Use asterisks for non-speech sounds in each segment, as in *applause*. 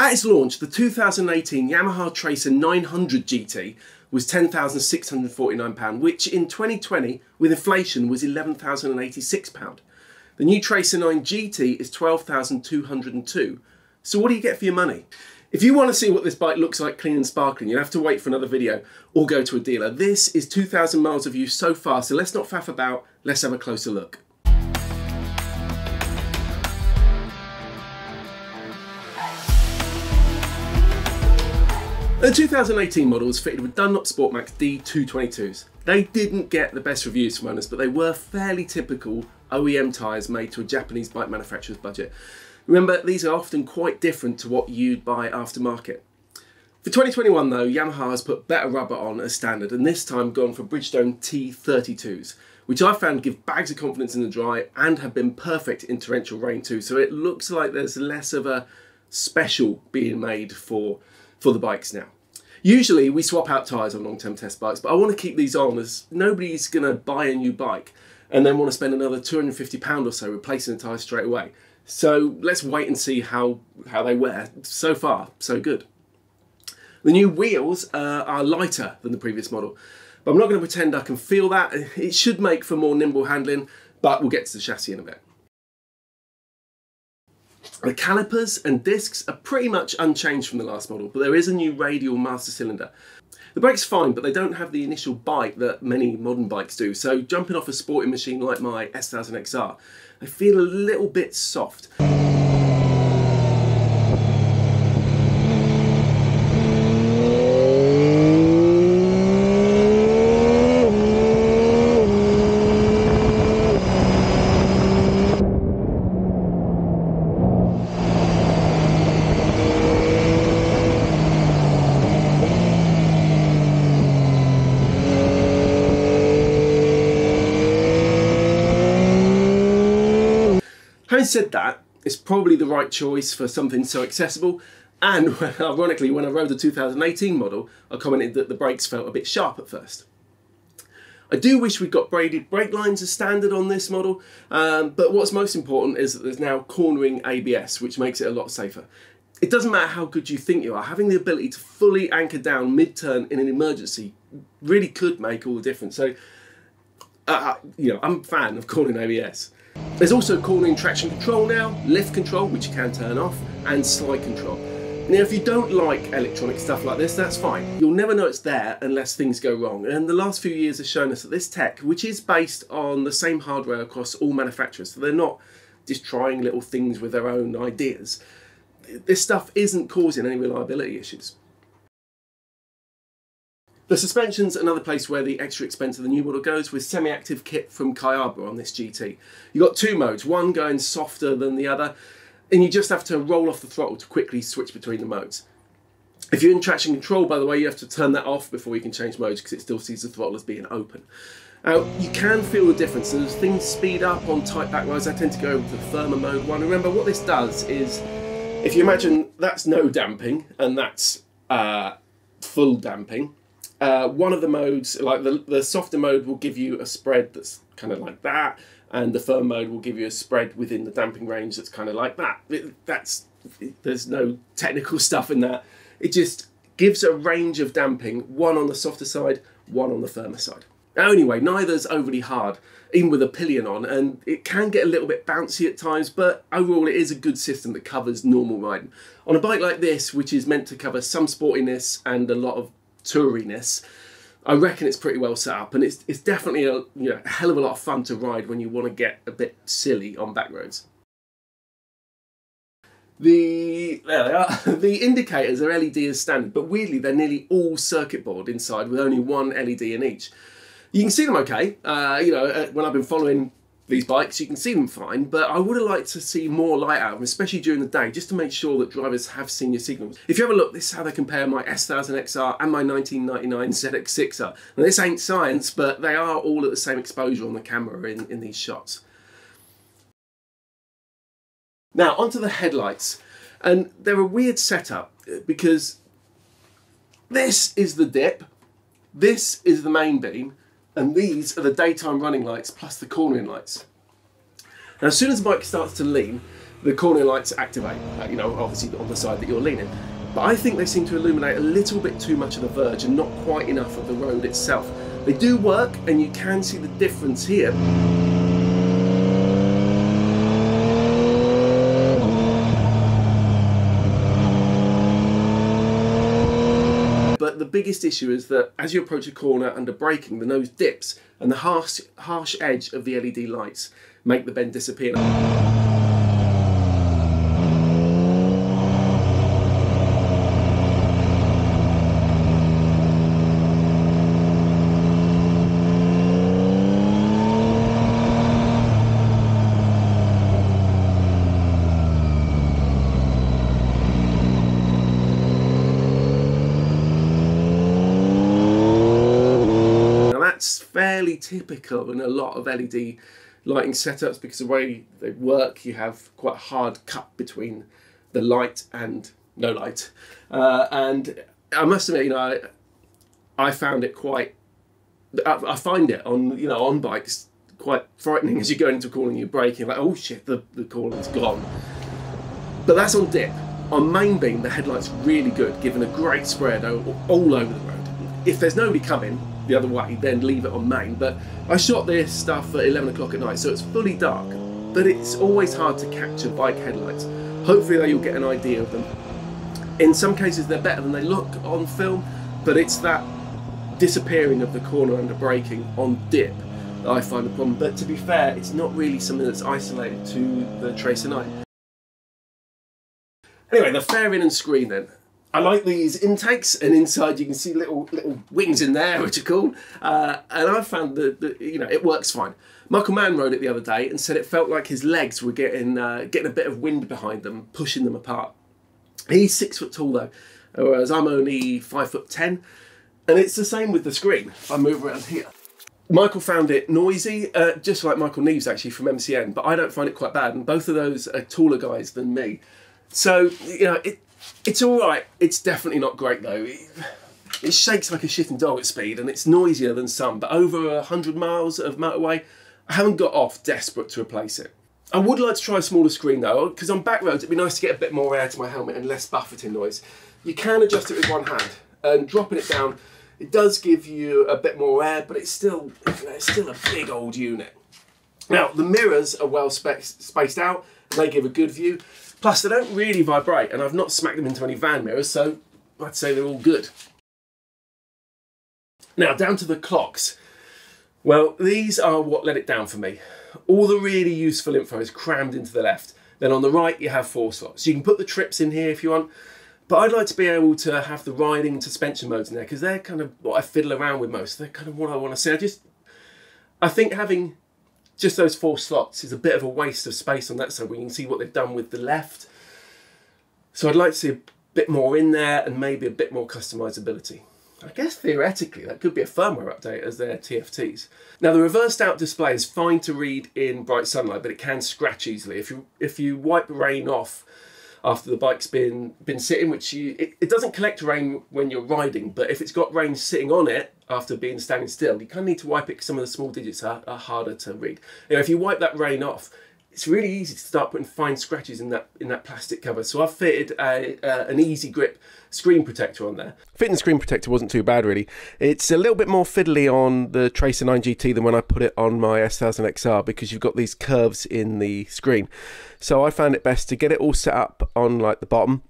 At its launch, the 2018 Yamaha Tracer 900 GT was £10,649, which in 2020, with inflation, was £11,086. The new Tracer 9 GT is £12,202. So what do you get for your money? If you want to see what this bike looks like clean and sparkling, you'll have to wait for another video or go to a dealer. This is 2,000 miles of use so far, so let's not faff about, let's have a closer look. The 2018 model was fitted with Dunlop Sportmax D222s. They didn't get the best reviews from owners, but they were fairly typical OEM tyres made to a Japanese bike manufacturer's budget. Remember, these are often quite different to what you'd buy aftermarket. For 2021 though, Yamaha has put better rubber on as standard and this time gone for Bridgestone T32s, which I found give bags of confidence in the dry and have been perfect in torrential rain too, so it looks like there's less of a special being made for for the bikes now. Usually we swap out tyres on long-term test bikes, but I want to keep these on as nobody's going to buy a new bike and then want to spend another £250 or so replacing the tyres straight away. So let's wait and see how, how they wear. So far, so good. The new wheels uh, are lighter than the previous model, but I'm not going to pretend I can feel that. It should make for more nimble handling, but we'll get to the chassis in a bit. The calipers and discs are pretty much unchanged from the last model, but there is a new radial master cylinder. The brake's fine, but they don't have the initial bite that many modern bikes do, so jumping off a sporting machine like my S1000XR, I feel a little bit soft. Having said that, it's probably the right choice for something so accessible. And *laughs* ironically, when I rode the 2018 model, I commented that the brakes felt a bit sharp at first. I do wish we'd got braided brake lines as standard on this model, um, but what's most important is that there's now cornering ABS, which makes it a lot safer. It doesn't matter how good you think you are, having the ability to fully anchor down mid-turn in an emergency really could make all the difference. So, uh, you know, I'm a fan of cornering ABS. There's also cornering traction control now, lift control, which you can turn off, and slide control. Now, if you don't like electronic stuff like this, that's fine. You'll never know it's there unless things go wrong. And the last few years have shown us that this tech, which is based on the same hardware across all manufacturers, so they're not just trying little things with their own ideas, this stuff isn't causing any reliability issues. The suspension's another place where the extra expense of the new model goes with semi-active kit from Kayaba on this GT. You've got two modes, one going softer than the other, and you just have to roll off the throttle to quickly switch between the modes. If you're in traction control, by the way, you have to turn that off before you can change modes because it still sees the throttle as being open. Now, you can feel the difference. As things speed up on tight back roads, I tend to go over to the firmer mode one. Remember, what this does is, if you imagine that's no damping and that's uh, full damping, uh, one of the modes, like the, the softer mode, will give you a spread that's kind of like that, and the firm mode will give you a spread within the damping range that's kind of like that. It, that's there's no technical *laughs* stuff in that. It just gives a range of damping, one on the softer side, one on the firmer side. Now, anyway, neither's overly hard, even with a pillion on, and it can get a little bit bouncy at times, but overall it is a good system that covers normal riding. On a bike like this, which is meant to cover some sportiness and a lot of touriness. I reckon it's pretty well set up, and it's it's definitely a you know a hell of a lot of fun to ride when you want to get a bit silly on back roads. The there they are. *laughs* The indicators are LED as standard, but weirdly they're nearly all circuit board inside with only one LED in each. You can see them okay. Uh, you know, uh, when I've been following these bikes, you can see them fine, but I would have liked to see more light out of them, especially during the day, just to make sure that drivers have seen your signals. If you have a look, this is how they compare my S1000XR and my 1999 ZX6R. Now this ain't science, but they are all at the same exposure on the camera in, in these shots. Now, onto the headlights. And they're a weird setup uh, because this is the dip, this is the main beam, and these are the daytime running lights plus the cornering lights. Now as soon as the bike starts to lean, the cornering lights activate, uh, you know, obviously on the side that you're leaning. But I think they seem to illuminate a little bit too much of the verge and not quite enough of the road itself. They do work and you can see the difference here. But the biggest issue is that as you approach a corner under braking, the nose dips and the harsh, harsh edge of the LED lights make the bend disappear. that's fairly typical in a lot of LED lighting setups because the way they work, you have quite a hard cut between the light and no light. Uh, and I must admit, you know, I, I found it quite. I, I, find it on you know on bikes quite frightening as you go into a corner and you're braking like oh shit the the corner's gone. But that's on dip. On main beam, the headlight's really good, giving a great spread all, all over the road. If there's nobody coming, the other way, then leave it on main. But I shot this stuff at 11 o'clock at night, so it's fully dark. But it's always hard to capture bike headlights. Hopefully, though, you'll get an idea of them. In some cases, they're better than they look on film, but it's that disappearing of the corner under braking on dip that I find a problem. But to be fair, it's not really something that's isolated to the Tracer 9. Anyway, the fairing and screen then. I like these intakes, and inside you can see little little wings in there, *laughs* which are cool. Uh, and I found that, that you know it works fine. Michael Mann rode it the other day and said it felt like his legs were getting uh, getting a bit of wind behind them, pushing them apart. He's six foot tall though, whereas I'm only five foot ten, and it's the same with the screen. If I move around here. Michael found it noisy, uh, just like Michael Neeves actually from MCN, but I don't find it quite bad, and both of those are taller guys than me. So, you know, it, it's all right. It's definitely not great though. It, it shakes like a shitting dog at speed, and it's noisier than some. But over a hundred miles of motorway, I haven't got off desperate to replace it. I would like to try a smaller screen though, because on back roads it'd be nice to get a bit more air to my helmet and less buffeting noise. You can adjust it with one hand, and dropping it down, it does give you a bit more air, but it's still it's still a big old unit. Now the mirrors are well spaced out, and they give a good view. Plus, they don't really vibrate, and I've not smacked them into any van mirrors, so I'd say they're all good. Now, down to the clocks. Well, these are what let it down for me. All the really useful info is crammed into the left. Then on the right, you have four slots. You can put the trips in here if you want, but I'd like to be able to have the riding and suspension modes in there because they're kind of what I fiddle around with most. They're kind of what I want to see. I just, I think having just those four slots is a bit of a waste of space on that side. We can see what they've done with the left. So I'd like to see a bit more in there and maybe a bit more customizability. I guess theoretically that could be a firmware update as their TFTs. Now the reversed out display is fine to read in bright sunlight, but it can scratch easily. If you if you wipe rain off after the bike's been been sitting, which you it, it doesn't collect rain when you're riding, but if it's got rain sitting on it after being standing still, you kind of need to wipe it because some of the small digits are, are harder to read. You know, if you wipe that rain off, it's really easy to start putting fine scratches in that in that plastic cover. So I've fitted a, uh, an easy grip screen protector on there. Fitting the screen protector wasn't too bad really. It's a little bit more fiddly on the Tracer 9 GT than when I put it on my S1000 XR because you've got these curves in the screen. So I found it best to get it all set up on like the bottom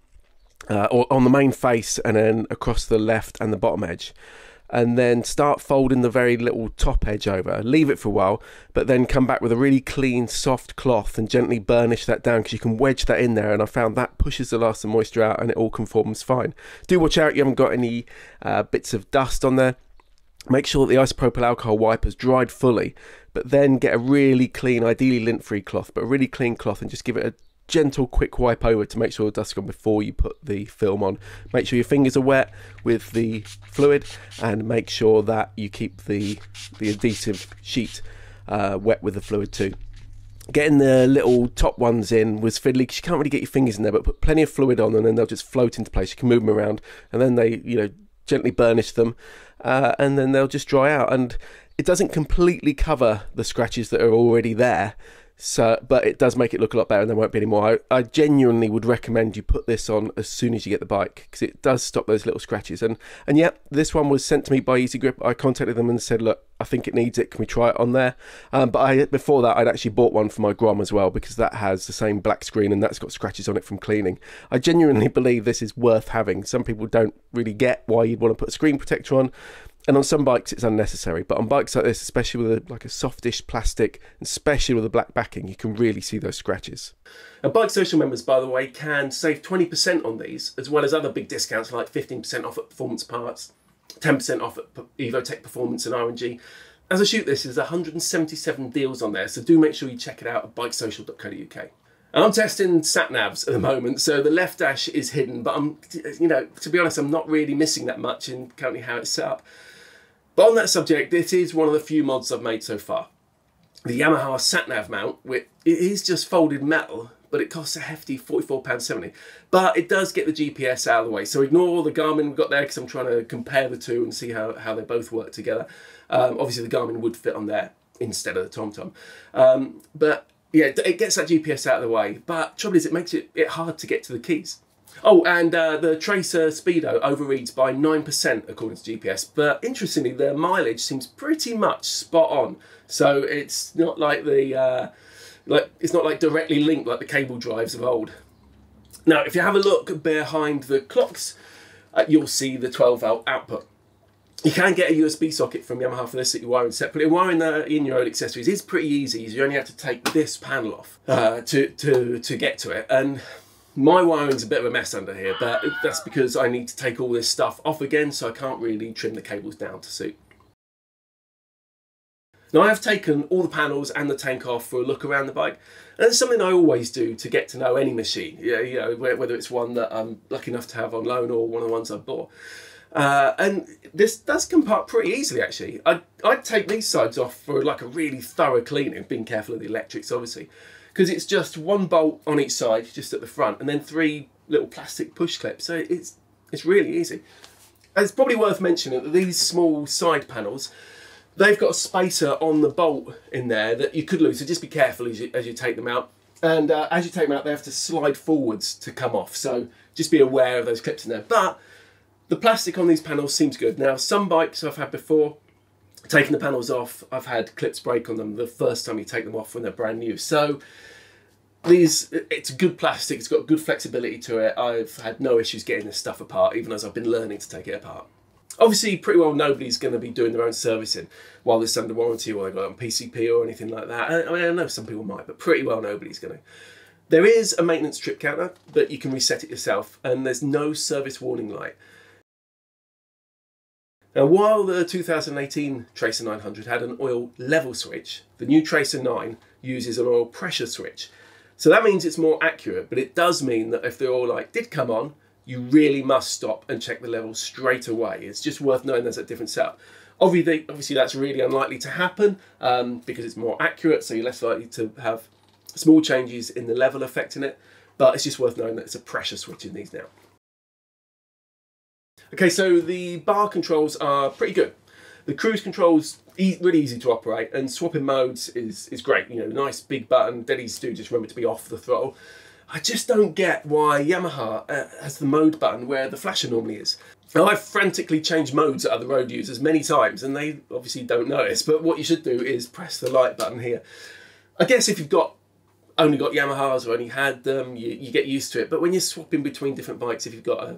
uh, or on the main face and then across the left and the bottom edge and then start folding the very little top edge over. Leave it for a while, but then come back with a really clean, soft cloth and gently burnish that down because you can wedge that in there. And I found that pushes the last of moisture out and it all conforms fine. Do watch out you haven't got any uh, bits of dust on there. Make sure that the isopropyl alcohol wiper's dried fully, but then get a really clean, ideally lint free cloth, but a really clean cloth and just give it a gentle quick wipe over to make sure the dust's gone before you put the film on. Make sure your fingers are wet with the fluid and make sure that you keep the, the adhesive sheet uh, wet with the fluid too. Getting the little top ones in was fiddly because you can't really get your fingers in there, but put plenty of fluid on and then they'll just float into place. You can move them around and then they, you know, gently burnish them uh, and then they'll just dry out. And it doesn't completely cover the scratches that are already there So, but it does make it look a lot better, and there won't be any more. I, I genuinely would recommend you put this on as soon as you get the bike because it does stop those little scratches. And and yeah, this one was sent to me by Easy Grip. I contacted them and said, look, I think it needs it. Can we try it on there? Um, but I before that, I'd actually bought one for my Grom as well because that has the same black screen and that's got scratches on it from cleaning. I genuinely believe this is worth having. Some people don't really get why you'd want to put a screen protector on and on some bikes it's unnecessary but on bikes like this especially with a, like a softish plastic especially with a black backing you can really see those scratches. And BikeSocial members by the way can save 20% on these as well as other big discounts like 15% off at performance parts 10% off at evotech performance and r&g as i shoot this there's 177 deals on there so do make sure you check it out at bikesocial.co.uk I'm testing sat navs at the moment, so the left dash is hidden, but I'm, you know, to be honest, I'm not really missing that much in currently how it's set up. But on that subject, this is one of the few mods I've made so far. The Yamaha SatNav mount, which it is just folded metal, but it costs a hefty £44.70. But it does get the GPS out of the way, so ignore the Garmin we've got there because I'm trying to compare the two and see how, how they both work together. Um, obviously, the Garmin would fit on there instead of the TomTom. Um, but yeah, it gets that GPS out of the way. But trouble is, it makes it, it hard to get to the keys. Oh, and uh, the Tracer Speedo overreads by 9% according to GPS, but interestingly, the mileage seems pretty much spot on. So it's not like the uh, like it's not like directly linked like the cable drives of old. Now, if you have a look behind the clocks, uh, you'll see the 12 volt output. You can get a USB socket from Yamaha for this that you wire in separately. Wiring that in your own accessories is pretty easy. You only have to take this panel off uh, to, to, to get to it. And my wiring's a bit of a mess under here, but that's because I need to take all this stuff off again, so I can't really trim the cables down to suit. Now I have taken all the panels and the tank off for a look around the bike, and it's something I always do to get to know any machine, you know, whether it's one that I'm lucky enough to have on loan or one of the ones I bought. Uh, and this does come apart pretty easily actually. I'd, I'd take these sides off for like a really thorough cleaning, being careful of the electrics obviously because it's just one bolt on each side, just at the front, and then three little plastic push clips. So it's it's really easy. And it's probably worth mentioning that these small side panels, they've got a spacer on the bolt in there that you could lose. So just be careful as you, as you take them out. And uh, as you take them out, they have to slide forwards to come off. So just be aware of those clips in there. But the plastic on these panels seems good. Now, some bikes I've had before, taking the panels off, I've had clips break on them the first time you take them off when they're brand new. So these, it's good plastic, it's got good flexibility to it. I've had no issues getting this stuff apart, even as I've been learning to take it apart. Obviously, pretty well nobody's going to be doing their own servicing while it's under warranty or they've got on PCP or anything like that. I, mean, I know some people might, but pretty well nobody's going to. There is a maintenance trip counter, but you can reset it yourself, and there's no service warning light. Now, while the 2018 Tracer 900 had an oil level switch, the new Tracer 9 uses an oil pressure switch. So that means it's more accurate, but it does mean that if the oil light did come on, you really must stop and check the level straight away. It's just worth knowing there's a different setup. Obviously, obviously that's really unlikely to happen um, because it's more accurate, so you're less likely to have small changes in the level affecting it, but it's just worth knowing that it's a pressure switch in these now. Okay, so the bar controls are pretty good. The cruise controls e really easy to operate, and swapping modes is is great. You know, nice big button, dead easy to do. Just remember to be off the throttle. I just don't get why Yamaha uh, has the mode button where the flasher normally is. Now, I've frantically changed modes at other road users many times, and they obviously don't notice. But what you should do is press the light button here. I guess if you've got only got Yamahas or only had them, you, you get used to it. But when you're swapping between different bikes, if you've got a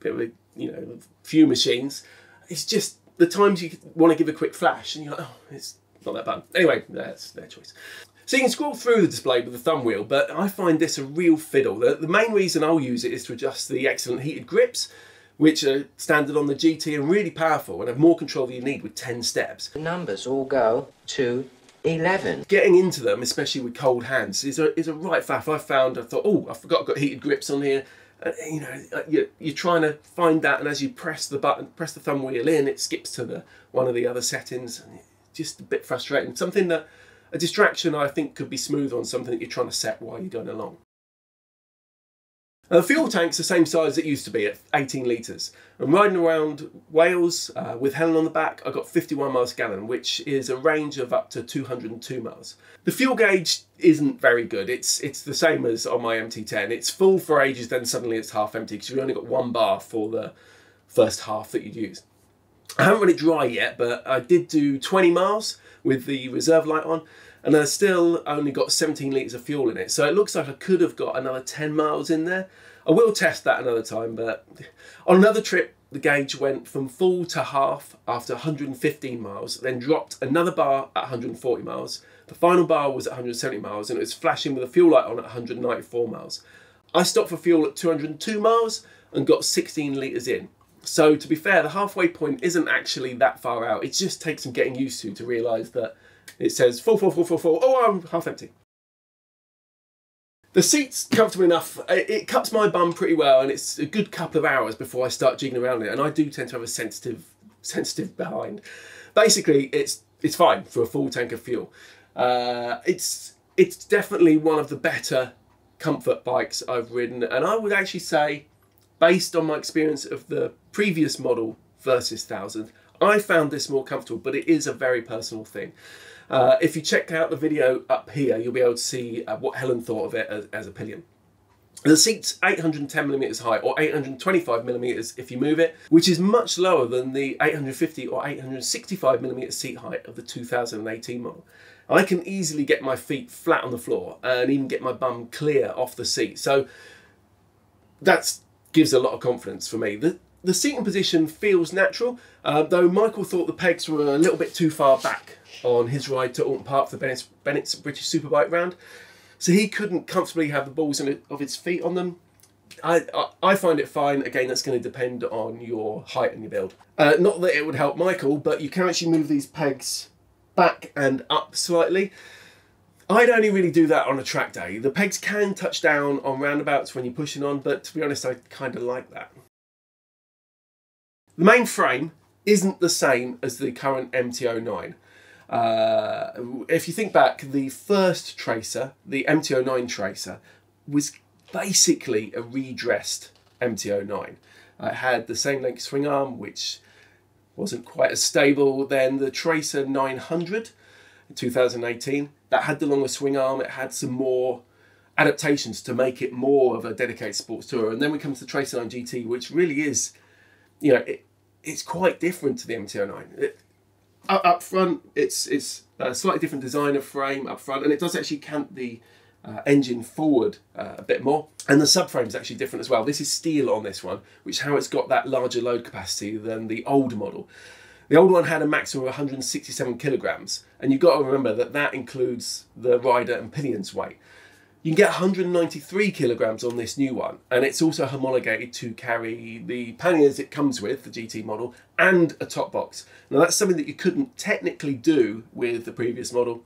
bit of a you know, few machines. It's just the times you want to give a quick flash and you're like, oh, it's not that bad. Anyway, that's their choice. So you can scroll through the display with the thumb wheel, but I find this a real fiddle. The, the main reason I'll use it is to adjust the excellent heated grips, which are standard on the GT and really powerful and have more control than you need with 10 steps. The numbers all go to 11. Getting into them, especially with cold hands, is a, is a right faff. I found, I thought, oh, I forgot I've got heated grips on here. Uh, you know, uh, you're, you're trying to find that, and as you press the button, press the thumb wheel in, it skips to the one of the other settings. And just a bit frustrating. Something that a distraction I think could be smooth on something that you're trying to set while you're going along. Uh, the fuel tank's the same size as it used to be at 18 litres. And riding around Wales uh, with Helen on the back, I got 51 miles a gallon, which is a range of up to 202 miles. The fuel gauge isn't very good. It's it's the same as on my MT10. It's full for ages, then suddenly it's half empty because you've only got one bar for the first half that you'd use. I haven't run it dry yet, but I did do 20 miles with the reserve light on, and I still only got 17 litres of fuel in it. So it looks like I could have got another 10 miles in there. I will test that another time, but on another trip, the gauge went from full to half after 115 miles, then dropped another bar at 140 miles. The final bar was at 170 miles, and it was flashing with a fuel light on at 194 miles. I stopped for fuel at 202 miles and got 16 litres in. So to be fair, the halfway point isn't actually that far out. It just takes some getting used to to realise that it says full, full, full, full, full. Oh, I'm half empty. The seat's comfortable enough. It cups my bum pretty well, and it's a good couple of hours before I start jigging around it. And I do tend to have a sensitive, sensitive behind. Basically, it's it's fine for a full tank of fuel. Uh, it's it's definitely one of the better comfort bikes I've ridden, and I would actually say, based on my experience of the previous model versus thousand, I found this more comfortable. But it is a very personal thing. Uh, if you check out the video up here, you'll be able to see uh, what Helen thought of it as, as a pillion. The seat's 810 millimeters high, or 825 millimeters if you move it, which is much lower than the 850 or 865 millimeter seat height of the 2018 model. I can easily get my feet flat on the floor and even get my bum clear off the seat. So that gives a lot of confidence for me. The, the seating position feels natural, uh, though Michael thought the pegs were a little bit too far back on his ride to Oulton Park for Bennetts, Bennetts British Superbike round. So he couldn't comfortably have the balls of his feet on them. I, I, I find it fine. Again, that's going to depend on your height and your build. Uh, not that it would help Michael, but you can actually move these pegs back and up slightly. I'd only really do that on a track day. The pegs can touch down on roundabouts when you're pushing on, but to be honest, I kind of like that. The main frame isn't the same as the current MT-09. Uh, if you think back, the first Tracer, the MT-09 Tracer, was basically a redressed MT-09. It had the same length swing arm, which wasn't quite as stable. Then the Tracer 900 in 2018, that had the longer swing arm. It had some more adaptations to make it more of a dedicated sports tour. And then we come to the Tracer 9 GT, which really is, you know, it, it's quite different to the MT-09. It, up front, it's it's a slightly different design of frame up front, and it does actually cant the uh, engine forward uh, a bit more. And the subframe is actually different as well. This is steel on this one, which how it's got that larger load capacity than the old model. The old one had a maximum of 167 kilograms, and you've got to remember that that includes the rider and pillions weight. You can get 193 kilograms on this new one, and it's also homologated to carry the panniers it comes with, the GT model, and a top box. Now that's something that you couldn't technically do with the previous model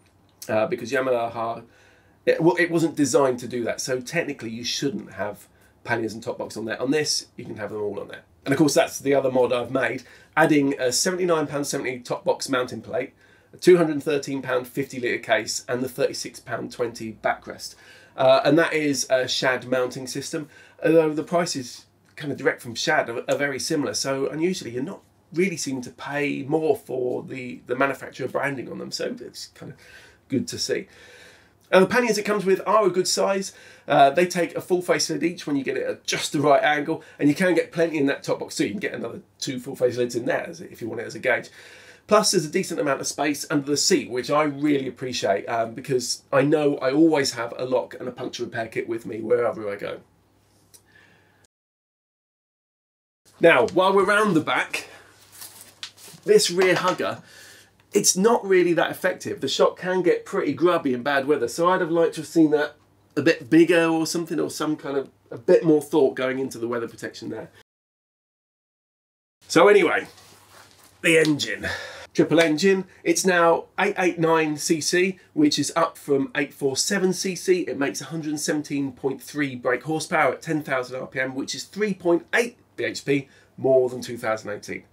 uh, because Yamaha, it, well, it wasn't designed to do that. So technically you shouldn't have panniers and top box on there. On this, you can have them all on there. And of course that's the other mod I've made, adding a £79.70 top box mounting plate, a £213 50 litre case, and the £36.20 backrest. Uh, and that is a Shad mounting system. Although the prices kind of direct from Shad are, are very similar, so unusually you're not really seem to pay more for the, the manufacturer branding on them, so it's kind of good to see. And the panniers it comes with are a good size. Uh, they take a full face lid each when you get it at just the right angle, and you can get plenty in that top box too. You can get another two full face lids in there if you want it as a gauge. Plus, there's a decent amount of space under the seat, which I really appreciate um, because I know I always have a lock and a puncture repair kit with me wherever I go. Now, while we're round the back, this rear hugger, it's not really that effective. The shock can get pretty grubby in bad weather, so I'd have liked to have seen that a bit bigger or something, or some kind of a bit more thought going into the weather protection there. So anyway, the engine. Triple engine, it's now 889cc, which is up from 847cc. It makes 117.3 brake horsepower at 10,000 RPM, which is 3.8 bhp more than 2018.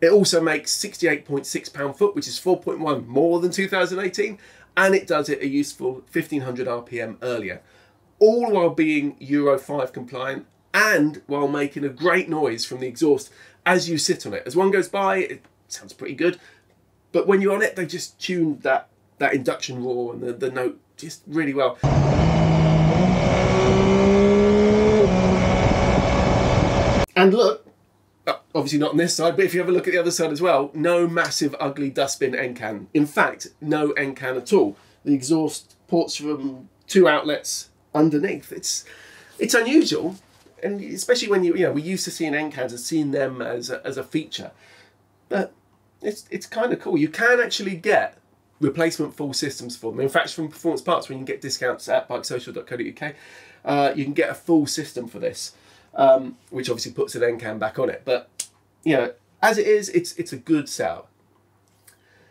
It also makes 68.6 pound foot, which is 4.1 more than 2018, and it does it a useful 1500 RPM earlier. all while being Euro 5 compliant and while making a great noise from the exhaust as you sit on it. As one goes by, it sounds pretty good, but when you're on it, they just tuned that, that induction roar and the, the note just really well. And look, obviously not on this side, but if you have a look at the other side as well, no massive ugly dustbin end can. In fact, no end can at all. The exhaust ports from two outlets underneath. It's it's unusual, and especially when you you know we're used to seeing end cans and seeing them as a, as a feature, but it's it's kind of cool. You can actually get replacement full systems for them. In fact, from Performance Parts, when you can get discounts at bikesocial.co.uk, uh, you can get a full system for this um, which obviously puts an end can back on it. But you know, as it is, it's it's a good setup.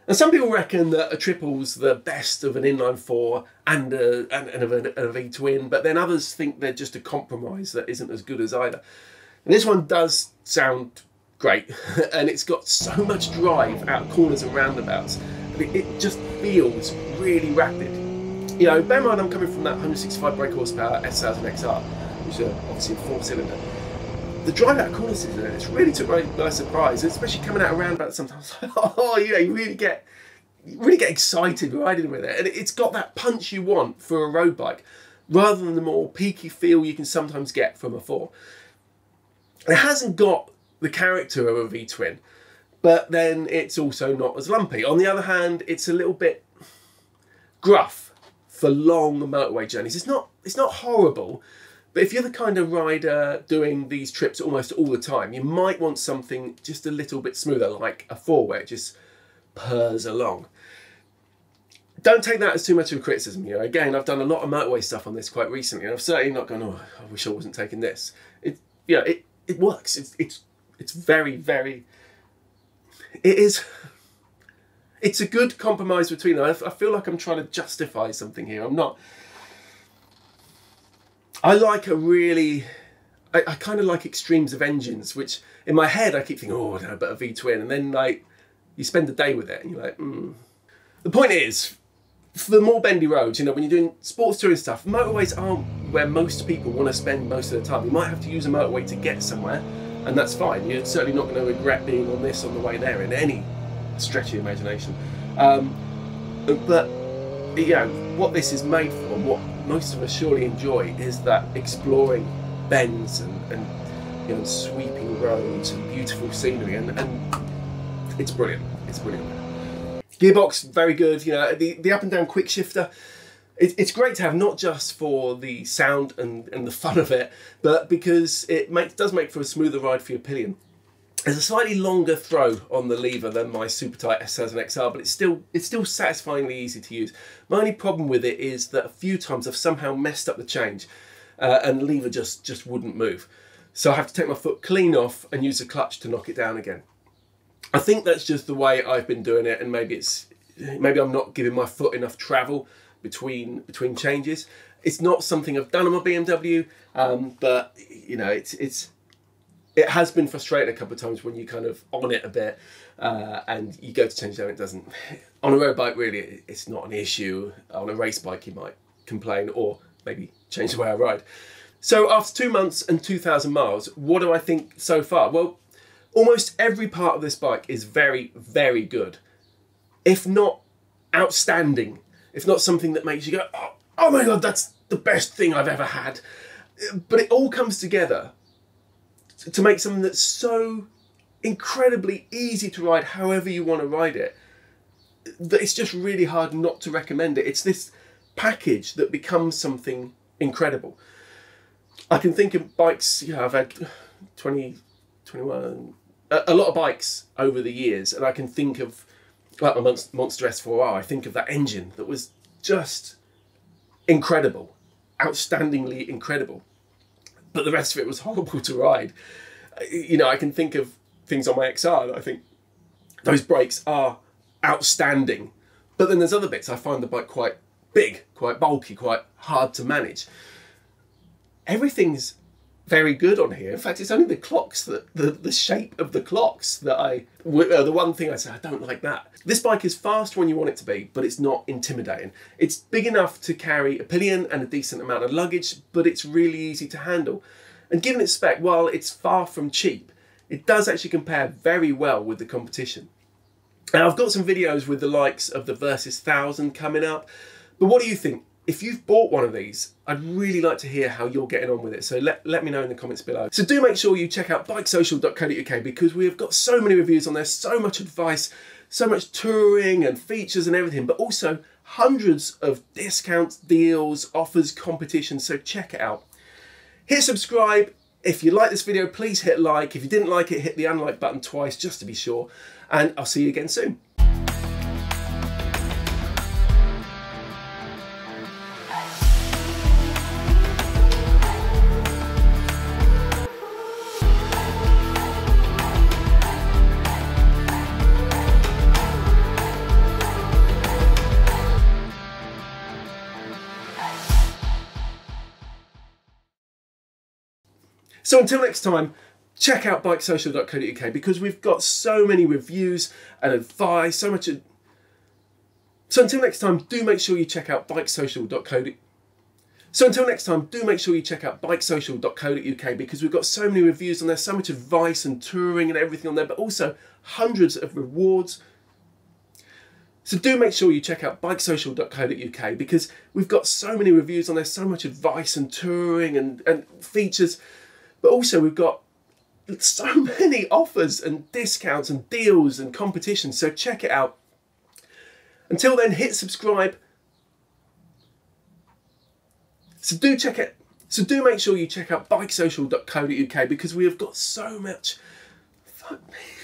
And some people reckon that a triple's the best of an inline four and a, and, and of a, V twin, but then others think they're just a compromise that isn't as good as either. And this one does sound great, *laughs* and it's got so much drive out of corners and roundabouts. It, it just feels really rapid. You know, bear in mind I'm coming from that 165 brake horsepower S1000 XR, which are obviously a four cylinder. The drive out corners in it, uh, it's really took me by surprise, especially coming out of roundabouts sometimes. *laughs* oh, you know, you really get you really get excited riding with it. And it's got that punch you want for a road bike, rather than the more peaky feel you can sometimes get from a four. It hasn't got the character of a V twin, but then it's also not as lumpy. On the other hand, it's a little bit gruff for long motorway journeys. It's not it's not horrible, but if you're the kind of rider doing these trips almost all the time, you might want something just a little bit smoother, like a four where it just purrs along. Don't take that as too much of a criticism. You know, again, I've done a lot of motorway stuff on this quite recently, and I've certainly not gone. Oh, I wish I wasn't taking this. It, yeah, it it works. It's it's it's very very. It is. It's a good compromise between them. I, I feel like I'm trying to justify something here. I'm not. I like a really, I, I kind of like extremes of engines, which in my head I keep thinking, oh, no, but a V twin, and then like you spend the day with it, and you're like, mm. The point is, for the more bendy roads, you know, when you're doing sports touring stuff, motorways aren't where most people want to spend most of the time. You might have to use a motorway to get somewhere, and that's fine. You're certainly not going to regret being on this on the way there in any stretch of your imagination. Um, but you know, what this is made for, and what most of us surely enjoy, is that exploring bends and, and you know, sweeping roads and beautiful scenery, and, and it's brilliant. It's brilliant. Gearbox, very good. You know, the, the up and down quick shifter, it, it's great to have not just for the sound and, and the fun of it, but because it makes, does make for a smoother ride for your pillion. There's a slightly longer throw on the lever than my super tight S1000 XR, but it's still it's still satisfyingly easy to use. My only problem with it is that a few times I've somehow messed up the change, uh, and the lever just just wouldn't move. So I have to take my foot clean off and use the clutch to knock it down again. I think that's just the way I've been doing it, and maybe it's maybe I'm not giving my foot enough travel between between changes. It's not something I've done on my BMW, um, but you know, it's it's it has been frustrating a couple of times when you kind of on it a bit uh, and you go to change down, it doesn't. On a road bike, really, it's not an issue. On a race bike, you might complain or maybe change the way I ride. So after two months and 2,000 miles, what do I think so far? Well, almost every part of this bike is very, very good. If not outstanding, if not something that makes you go, oh, oh my God, that's the best thing I've ever had. But it all comes together to make something that's so incredibly easy to ride however you want to ride it that it's just really hard not to recommend it. It's this package that becomes something incredible. I can think of bikes, you know, I've had 20, 21, a, a lot of bikes over the years, and I can think of, like my Monster S4R, I think of that engine that was just incredible, outstandingly incredible but the rest of it was *laughs* horrible to ride. You know, I can think of things on my XR that I think those brakes are outstanding, but then there's other bits I find the bike quite big, quite bulky, quite hard to manage. Everything's very good on here. In fact, it's only the clocks that the, the shape of the clocks that I uh, the one thing I say I don't like that. This bike is fast when you want it to be, but it's not intimidating. It's big enough to carry a pillion and a decent amount of luggage, but it's really easy to handle. And given its spec, while it's far from cheap, it does actually compare very well with the competition. Now I've got some videos with the likes of the Versys 1000 coming up, but what do you think? If you've bought one of these, I'd really like to hear how you're getting on with it. So let, let me know in the comments below. So do make sure you check out bikesocial.co.uk because we have got so many reviews on there, so much advice, so much touring and features and everything, but also hundreds of discounts, deals, offers, competitions. So check it out. Hit subscribe. If you like this video, please hit like. If you didn't like it, hit the unlike button twice just to be sure. And I'll see you again soon. So until next time, check out bikesocial.co.uk because we've got so many reviews and advice, so much. So until next time, do make sure you check out bikesocial.co.uk. So until next time, do make sure you check out bikesocial.co.uk because we've got so many reviews on there, so much advice and touring and everything on there, but also hundreds of rewards. So do make sure you check out bikesocial.co.uk because we've got so many reviews on there, so much advice and touring and, and features. But also we've got so *laughs* many offers and discounts and deals and competitions. So check it out. Until then, hit subscribe. So do check it. So do make sure you check out bikesocial.co.uk because we have got so much. Fuck me.